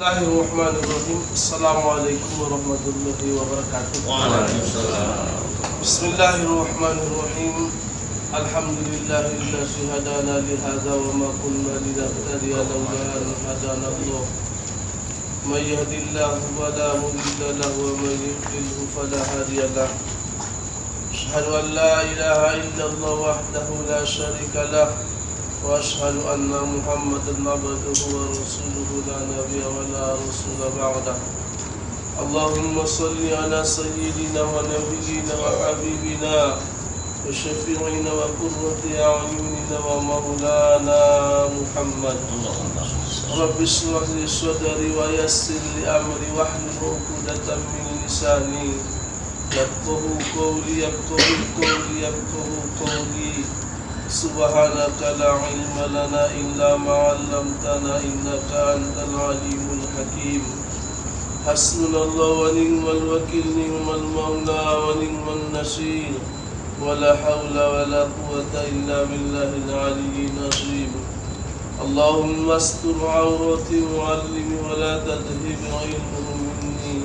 الله الرحمن الرحيم. السلام عليكم ورحمة الله وبركاته. Waalaikumsalam. بسم الله الرحمن الرحيم. الحمد لله الذي هدانا لهذا وما كنا لنهتدي لولا أن هدانا الله. من يهد الله فلا مضل له ومن يضلله فلا هادي له. أشهد أن لا إله إلا الله وحده لا شريك له. وأشهد أن محمدا عبده ورسوله لا نبي ولا رسول بعده. اللهم صل على سيدنا ونبينا وحبيبنا وشفيعنا وقرة أعيننا ومولانا محمد. رب اشرح لي صدري ويسر لي أمري واحلل عقدة من لساني يفقه قولي يفقه قولي يفقه قولي. سبحانك لا علم لنا إلا ما علمتنا إنك أنت العليم الحكيم. حسبنا الله ونعم الوكيل، نعم المولى ونعم النصير. ولا حول ولا قوة إلا بالله العلي العظيم. اللهم استر عوراتي معلمي ولا تذهب علمه مني.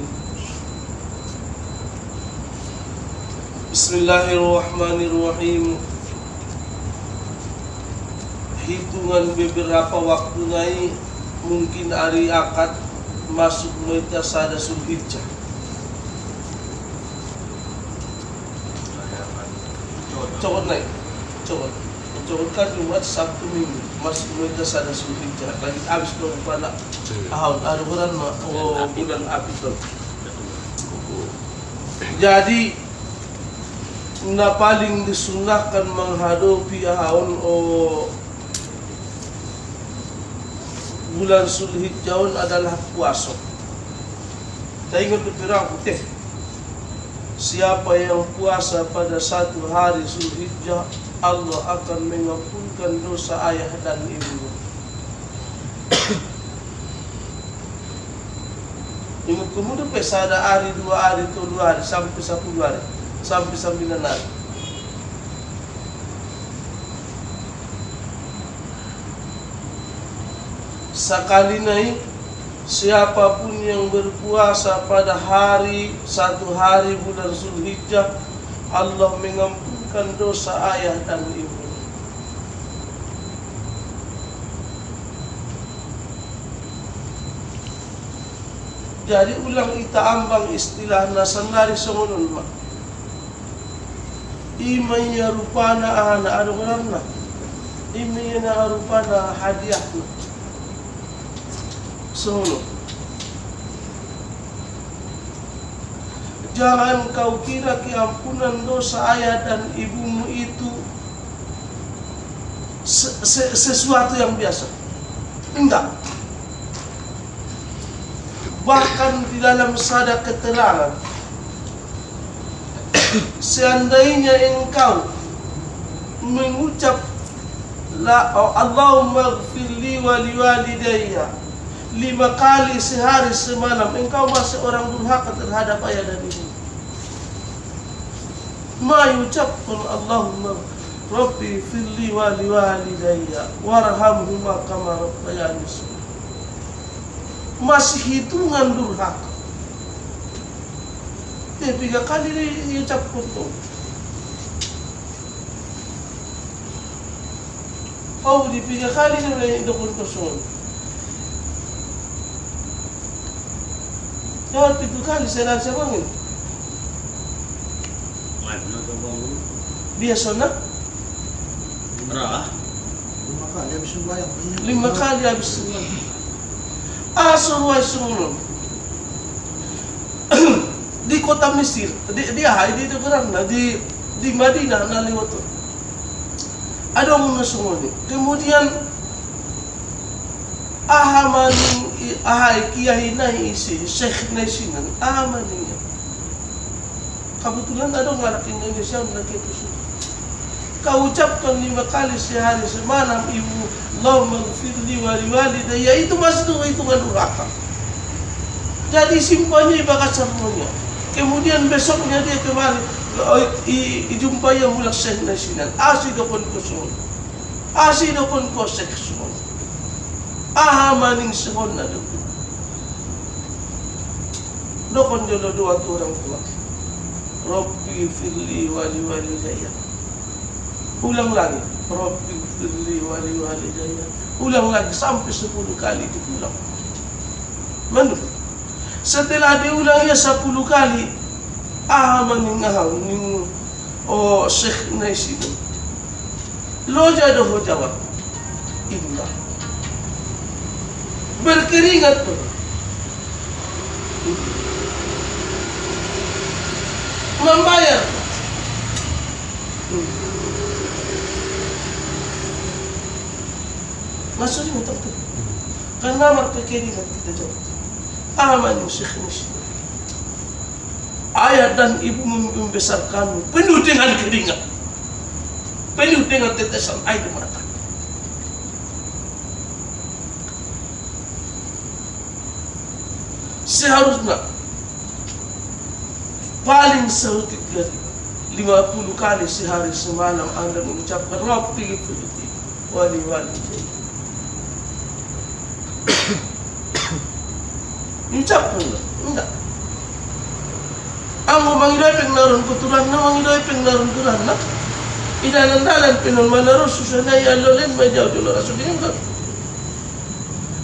بسم الله الرحمن الرحيم. Hitungan beberapa waktu nai mungkin hari akad masuk Maita Sada Sulhijjah cokot naik cokot. Cokot kan Jumat Sabtu Minggu. Masuk Maita Sada Sulhijjah lagi habis dong pada ahun ada bulan ma- oh, bulan April jadi na paling disunahkan menghadapi ahun oh bulan Zulhijjah adalah puasa. Kita ingat berperang putih. Siapa yang puasa pada satu hari Zulhijjah, Allah akan mengampunkan dosa ayah dan ibu. Ingat kemudian pesa ada hari, dua hari, atau dua hari, sampai sepuluh hari, sampai sembilan hari. Sekali naik siapa pun yang berpuasa pada hari satu hari bulan Zulhijjah Allah mengampunkan dosa ayah dan ibu. Jadi ulang ita ambang istilah nasanari songonon ma imanya rupana ahana adongarna imanya rupana hadiahna Solo. Jangan kau kira keampunan dosa ayah dan ibumu itu se- se- sesuatu yang biasa. Enggak. Bahkan di dalam sada keterangan seandainya engkau mengucap la Allahumma gfirli wa liwalidayya lima kali sehari semalam engkau masih orang durhaka terhadap ayah dan ibu. Ma yucapkan Allahumma Rabbi firli wa liwalidayya warhamhuma kama rabbayani masih hitungan durhaka. Eh tiga kali diucapkan tuh Oh, di tiga kali may dokon ko Ya, tiga kali saya nasi bangin. Mana tu bang? Biasa na, Berah? Lima kali habis sembahyang. lima kali habis sebulan. Ah, suruh suruh. di kota Mesir, di dia hai di negara di di Madinah na lewat tu. Ada orang semua ni. Kemudian ahamani ahai kiai nai isi syekh nai sinan ahamani kebetulan ada orang Indonesia yang lagi itu. Kau ucapkan lima kali sehari semalam ibu Allahumma gfirli wa liwalidayya itu masih itu hitungan durhaka jadi simpannya ibarat semuanya. Kemudian besoknya dia kembali oh, i, i, jumpa yang mulak syekh nasinan asih dokon kusur asih dokon kosek semua aha maning sehon na dokon dokon jodoh dua tuh orang tua. Robbi firli wali wali jaya ulang lagi. Robbi firli wali wali jaya ulang lagi sampai sepuluh kali diulang. Menurut setelah diulang ya sepuluh kali aman ngahang ning oh Syekh Naisidu lo ho jawab. Inna berkeringat membayar. Maksudnya untuk itu karena berkeringat kita jawab. Aman yang Syekh Naisidu ayah dan ibu membesar kami penuh dengan keringat. Penuh dengan tetesan air mata seharusnya paling dari 50 kali sehari semalam anda mengucapkan Rabbi Filipin wali wali. Mengucapkan enggak? ang mangidoy pengnaron kuturan na mangidoy pengnaron kuturan na idalan-dalan pinon manaro susanay alolen majaw dulu rasulnya enggak.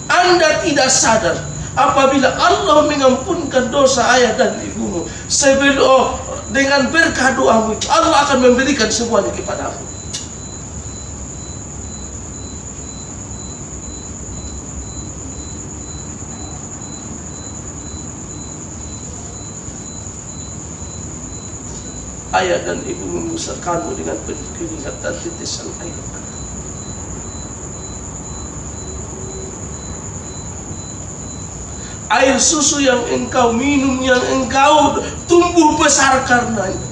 Anda tidak sadar apabila Allah mengampunkan dosa ayah dan ibumu sebelum dengan berkah doamu Allah akan memberikan semuanya kepadamu ayah dan ibu membesarkanmu dengan penuh keringat dan tetesan air. Air susu yang engkau minum, yang engkau tumbuh besar karenanya.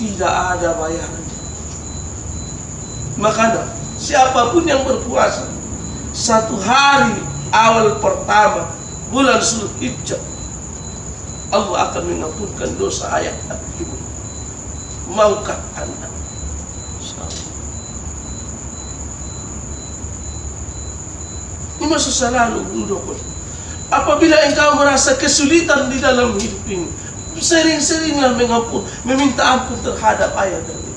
Tidak ada bayaran. Makanya, siapa pun yang berpuasa, satu hari awal pertama bulan Zulhijjah Allah akan mengampunkan dosa dan ibu. Maukah anda? Ini masa selalu mendukung. Apabila engkau merasa kesulitan di dalam hidup ini, sering-seringlah mengampun, meminta ampun terhadap ayah dan ibu.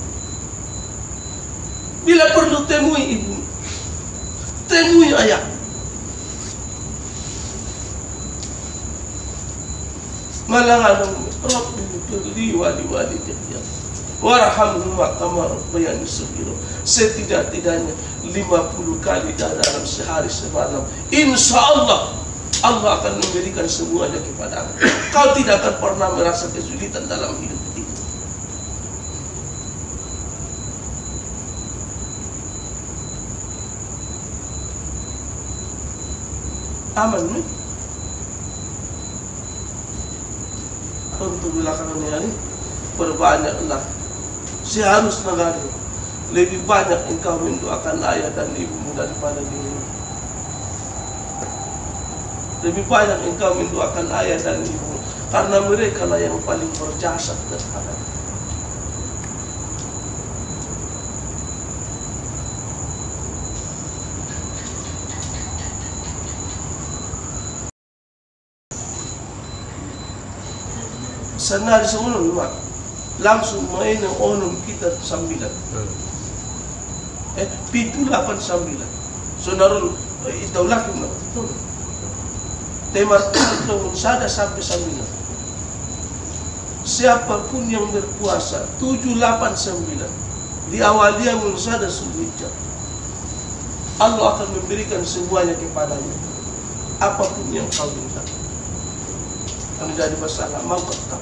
Bila perlu temui ibu, temui ayah. Malangan Rabbi firli wali wali jahya Warhamhumma kama rabbayani saghira Setidak-tidaknya 50 kali dalam sehari semalam. Insya Allah Allah akan memberikan semuanya kepadamu Kau tidak akan pernah merasa kesulitan dalam hidup ini. Aman nih untuk belakangan ini perbanyaklah seharusnya kali lebih banyak engkau mendoakan ayah dan ibumu daripada dirimu lebih banyak engkau mendoakan ayah dan ibumu karena mereka lah yang paling berjasa terhadap. Senari semua lima langsung main yang onum kita sambilan eh pitu lapan sambilan sonarul itaw laki na temar itu sada sampai sambilan siapa pun yang berpuasa tujuh lapan awal dia mensada sulhijjah Allah akan memberikan semuanya kepadanya. Apa pun yang kau minta. Menjadi masalah. Mau tetap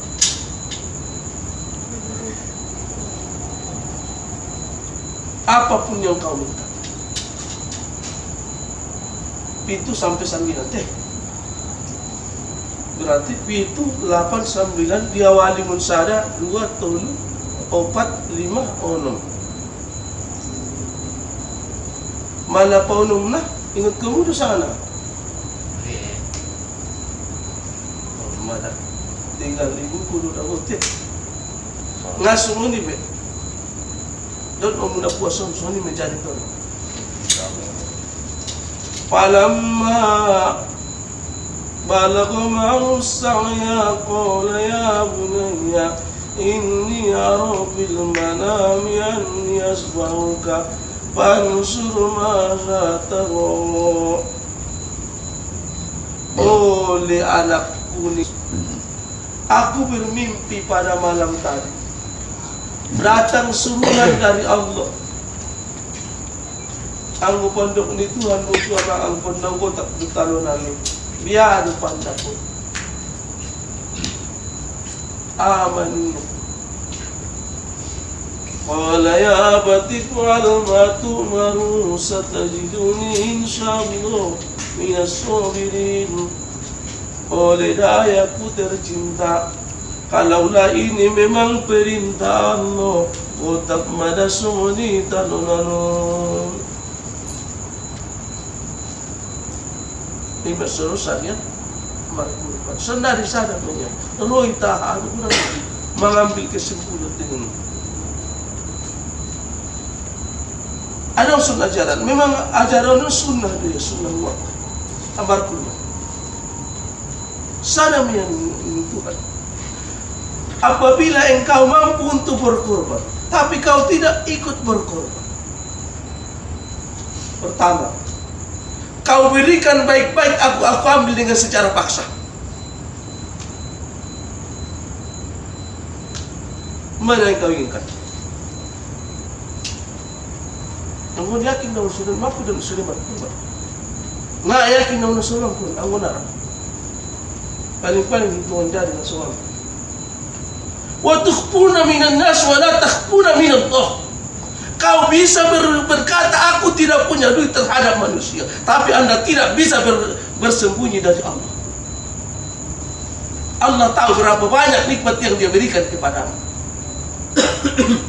apa pun yang kau minta. Pintu sampai sembilan teh. Berarti pintu delapan sembilan diawali munsada dua tolu empat lima enam. Mana paunom na ingat kamu di sana? Oh, mana? Tinggal ibu kudu dah hotel ngasuh ni be don o muna puasa soni menjadi ton falamma بلغ معه السعي قال يا بني إني أرى في المنام أني أسمعك فانظر ماذا ترى Oleh anakku ini Aku bermimpi pada malam tadi Datang suruhan dari Allah Ang pondok ni Tuhan mo Tuhan ang pondok ko tak dutalo namin Biyado panda ko Aman قال يا أبت افعل ما تؤمر ستجدني إن شاء الله من الصابرين oleh dayaku tercinta Kalaulah ini memang perintah Allah Kotak mada sumuni tanun Ini serusannya Markupan Sendari sana punya Roy tahan Mengambil kesimpulan dengan Ada usul ajaran. Memang ajaran sunnah dia Sunnah Allah. Amar kurma Sana yang Tuhan Apabila engkau mampu untuk berkorban Tapi kau tidak ikut berkorban. Pertama Kau berikan baik-baik Aku aku ambil dengan secara paksa. Mana yang kau inginkan? Ang yakin daw sudah mampu dan sudah berkorban. Nga yakin na sulang pun Ang narang paling-paling itu menjadi seorang wa tukhfuna minan nas wa la takhfuna min Allah kau bisa ber, berkata aku tidak punya duit terhadap manusia. Tapi anda tidak bisa ber, bersembunyi dari Allah. Allah tahu berapa banyak nikmat yang dia berikan kepadamu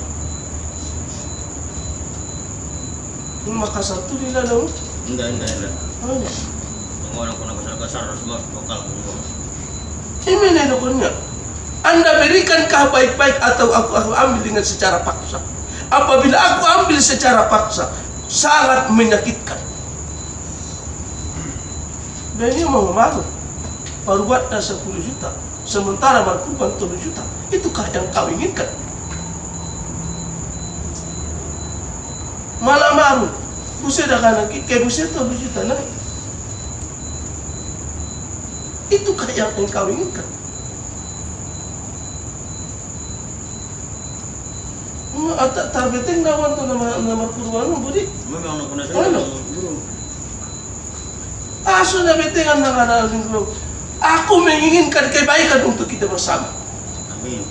maka satu di dalam? Enggak, enggak, enggak. oh, Pengono kuna kasar kasar semua lokal. Semua. Ini nenek Anda berikan baik-baik atau aku, aku ambil dengan secara paksa. Apabila aku ambil secara paksa, sangat menyakitkan. Dan ini mau malu. Perbuatan 10 juta. Sementara markuban 7 juta. Itukah yang kau inginkan? Malah malu. Buset dah kanan, kayak buset 7 juta naik. Itukah yang engkau inginkan? Ata targeting nawan to nama nama kurwan mo budi. Memang nak kuna Ano? Aso na betengan na kanalin ko. Aku menginginkan kebaikan untuk kita bersama. Amin.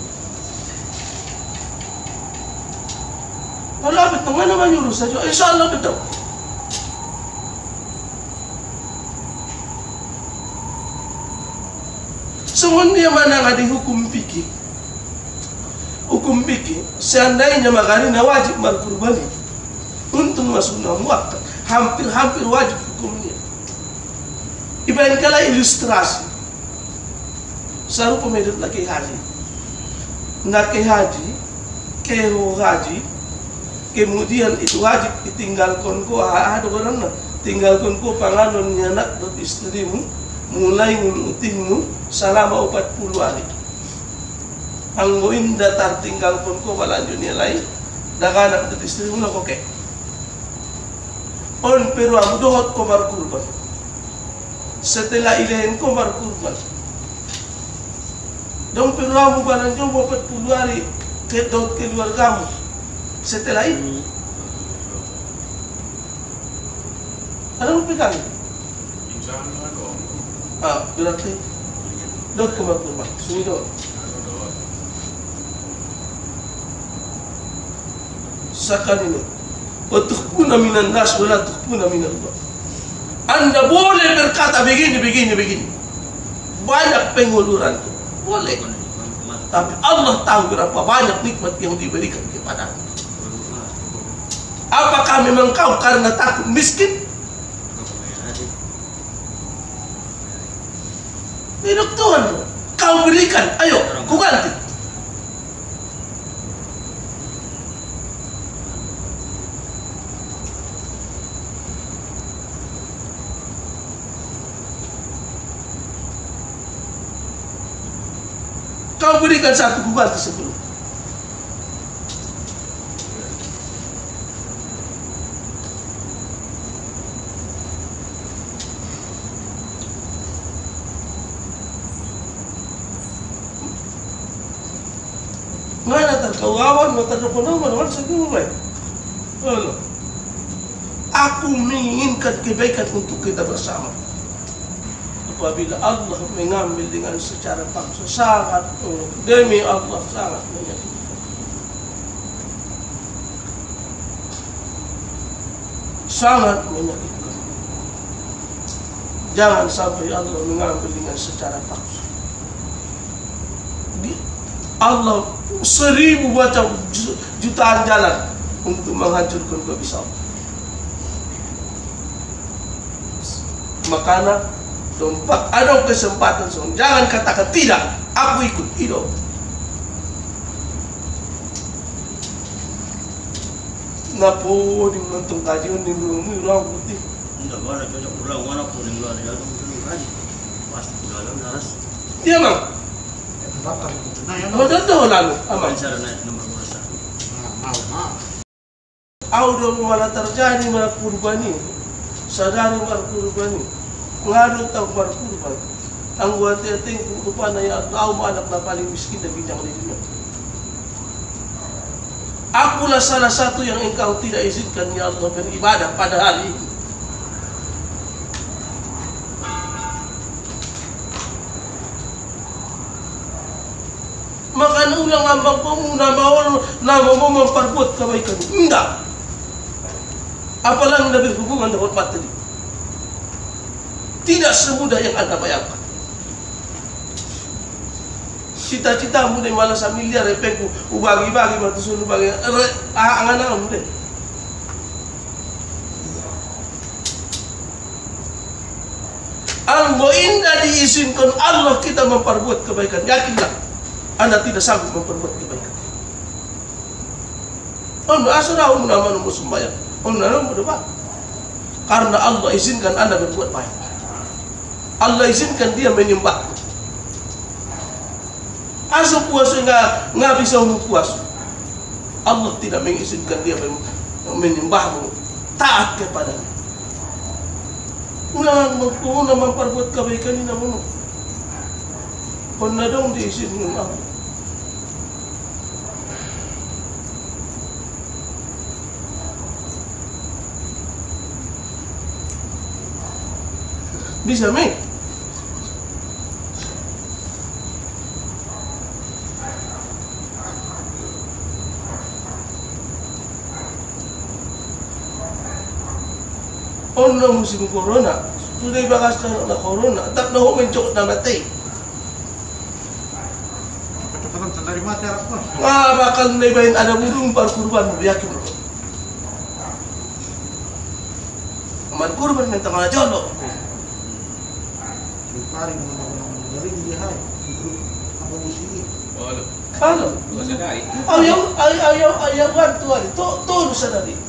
Malapit na nga naman yung rusa Diyos. Insya Allah betul. Semuanya mana nga di hukum fikih. Hukum fikih, seandainya makarina wajib berkurbani untuk masuk dalam waktu, hampir-hampir wajib hukumnya. Ibarat kala ilustrasi. Saru pemedot lagi haji. Nak haji, kero haji, kemudian itu wajib ditinggalkan ko ada orang na tinggalkan ko panganon ni anak dan istrimu mulai ngumutingmu selama 40 hari ang inda tar tinggalkan ko walanjo niya lain daga anak dan istrimu na koke. On pero ang dohot ko markurban. Setelah ilahin ko markurban. Dong pero ang balanjo 40 hari ke dot keluargamu setelah itu ano mo pegang? Insya Allah dong. Ah, berarti dot ke rumah sini sakan ini. Watukhpuna minan nas wala tukhpuna minan Allah. Anda boleh berkata begini, begini, begini. Banyak penguluran itu. Boleh. Tapi Allah tahu berapa banyak nikmat yang diberikan kepada Apakah memang kau karena takut miskin? Hidup Tuhan. Kau berikan, ayo, ku ganti Kau berikan satu gugat sebelum. Mana terkawawan, mata depan-depan, mana segala baik. Allah. Aku menginginkan kebaikan untuk kita bersama. Apabila Allah mengambil dengan secara paksa, sangat oh, demi Allah sangat menyakitkan. Sangat menyakitkan. Jangan sampai Allah mengambil dengan secara paksa. Di- Allah seribu macam ju- jutaan jalan untuk menghancurkan kau bisa. Tempat ada kesempatan so, jangan katakan tidak. Aku ikut hidup. Napo di mentung kajian di rumah ulang putih Enggak mana cocok pulang mana pun yang luar dalam itu kan. Pasti dalam naras. dia mang. Bakar itu. Nah, ya, mau tahu lalu aman cara naik nomor satu. Nah, mau, mau. audo malah terjadi malah kurban ini. Sadari malah kurban ini ngadu tahu malah kurban ang buat ting rupa na ya tao mo anak na paling miskin na binyang dunia Akulah salah satu yang engkau tidak izinkan ya Allah beribadah pada hari ini. Maka ulang ambang kamu nama nama mau memperbuat kebaikan. Enggak. Apalagi Nabi hubungan dengan materi. Tidak semudah yang anda bayangkan. Cita-citamu deh malah miliar repengku ubagi-bagi matu sunu bagi angan-angan deh. Anggo indah diizinkan Allah kita memperbuat kebaikan. Yakinlah, Anda tidak sanggup memperbuat kebaikan. Oh, asal nama nomor sembahyang. Nama berdebat. Karena Allah izinkan Anda berbuat baik. Allah izinkan dia menyembah. Asal puasa nggak bisa puasa. Allah tidak mengizinkan dia menyembahmu taat kepadanya. Una una memperbuat kebaikan ini namun Kona dong diizinkan Allah. Bisa Ono musim corona, sudah ibakas na na corona, tak na ho mencok na matay. Mati. Nga bakal na ibahin ada burung par kurban mo mo. Aman kurban ng tanga jolo. Paring mo dari dia hai. Apa musik? Wala. Kalau Wala sa dai. ayaw ayaw ayaw ayaw wan tuan to to sa dali. Yung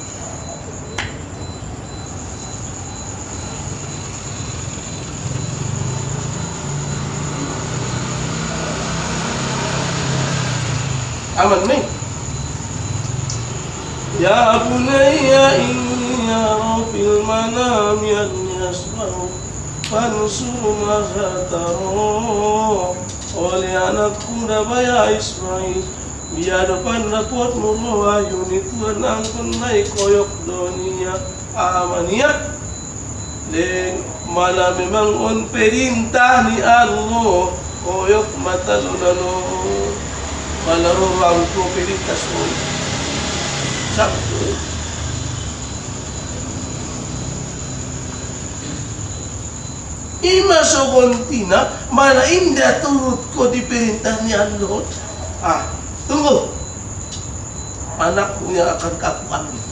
Aman nih. Ya bunayya inni ara fil manam yanni asma'u fansur ma taro oleh anakku nabaya Ismail biar dapat murwa yuni tuan angkun naik koyok dunia. Amaniat le mana memang on perintah ni Allah. Koyok mata lunano orang tu perintah semua Sabtu. Ima sokontina, mana indah turut ko di perintah ni Allah. Ah, Tunggu. Anakku yang akan aku ambil.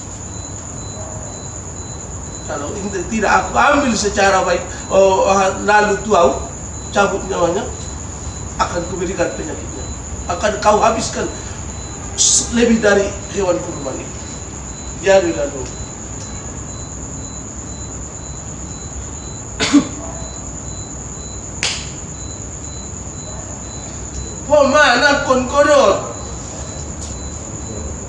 Kalau ini tidak aku ambil secara baik, oh, ah, lalu tuau cabut nyawanya, akan kuberikan penyakitnya. Akan kau habiskan lebih dari hewan kurban itu. Biarlah lalu. Pemana kon kodot?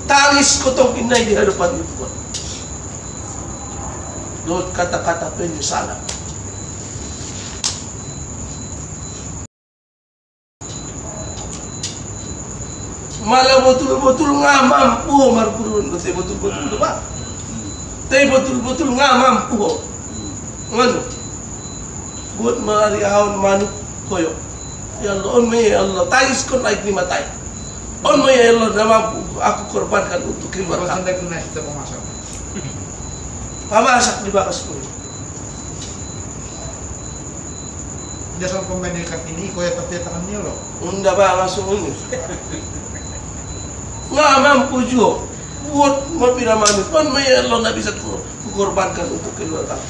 Tangis ko tong inay di hadapan. Tuhan. Doon kata-kata penyesalan. Malah betul-betul nggak mampu marpurun Tapi betul-betul itu pak Tapi betul-betul nggak mampu Nganu Buat melari ahon manuk koyo Ya Allah, on me ya Allah, tangis kon naik lima tay. On me ya Allah, nama aku korbankan untuk Kalau kamu. sampai kena kita mau masak. Pamasak di bakas ko. Dasar pemain ini, yang tapi tangan niyo loh. Unda ba langsung ini. Juga. Buat. On me ya Allah, nggak bisa ku ku korbankan untuk keluar kamu.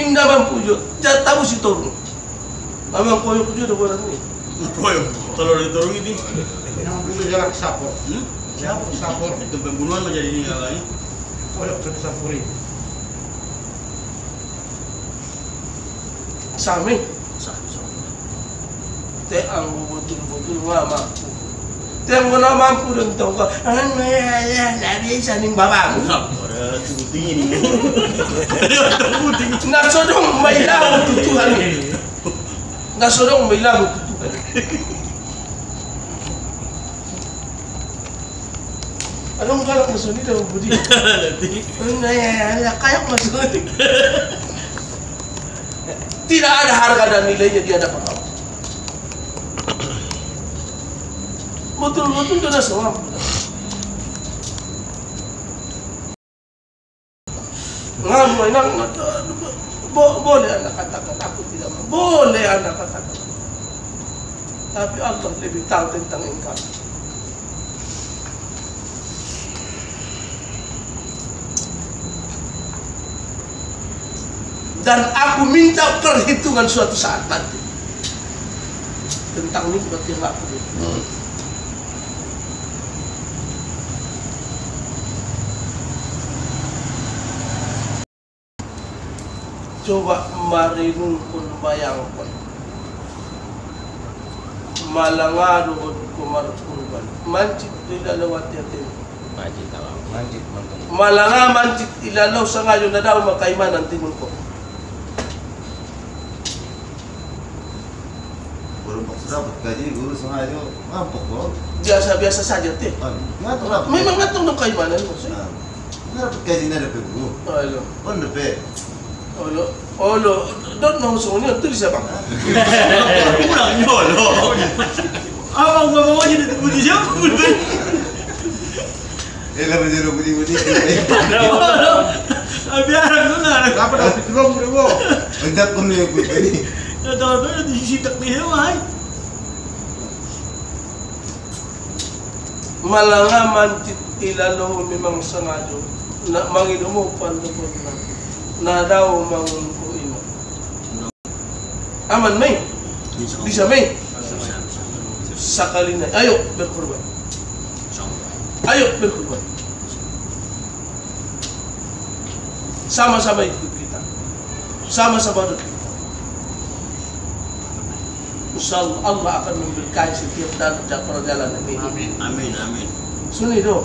Indah mampu juga. Jangan tahu si turun. Mamang koyo ko juga buat ini. Boy, kalau diturun ini, Yang jalan sapor. hmm? Siapa sapor? itu pembunuhan menjadi ini. Kau yang sudah sapuri. Sami. Sah. Te ang mampu. Mampu ka. Ano ya ya bisa babang. Ini. Ada putih. Nasodong may laho tutuhan. Nasodong may laho tutuhan. Anong galak na sunod ang budi? Ya, kayak masuk. Tidak ada harga dan nilainya di hadapan Allah. Betul-betul sudah semua. Nganu, nang, bo, boleh anak katakan aku tidak mau. Boleh anak katakan. Tapi Allah lebih tahu tentang engkau. Dan aku minta perhitungan suatu saat nanti tentang nikmat yang aku. Coba marinun kun bayangkan Malangado od kumar kurban Mancit ilalawat yatin Majid tahu. Majid mantung. Malanga mancit ilalaw sa ngayon na daw makaiman ang tingon ko dapat gaji guru sengaja ngampuk bro. Biasa-biasa saja te Kan, ngatur apa? May mga itong ng kaimanan Nah, dapat gaji nada pe guru. Olo, On the pe. Olo, olo Doon na huso niyo, tulis siya bang Kurang nyolo. Abang gua mau jadi putih siapa? Eh lah baju budi budi. Biar aku nggak. Dapat dapat belum bro? Enggak pun yang putih ini. Tahu tuh di sisi tak nih mah. Malanga mancit ilalaw memang sengaja na manginumo pandukot na mangun ko ino Aman may, bisa. May Sakali na, ayo berkorban. Ayo berkorban. Sama-sama hidup kita. Sama-sama hidup kita Insya Allah akan memberkahi setiap dan perjalanan ini. Amin. Amin amin. Suni do